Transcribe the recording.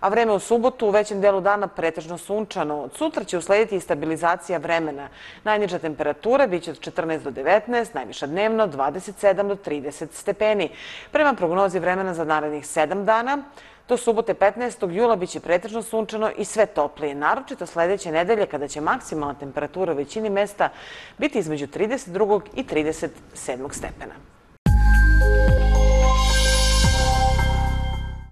a vreme u subotu u većem delu dana pretežno sunčano. Od sutra će uslediti i stabilizacija vremena. Najniža temperatura biće od 14 do 19, najviša dnevno 27 do 30 stepeni. Prema prognozi vremena za narednih 7 dana, Do subote 15. jula biće pretežno sunčano i sve toplije, naročito sljedeće nedelje kada će maksimalna temperatura u većini mjesta biti između 32. i 37. stepena.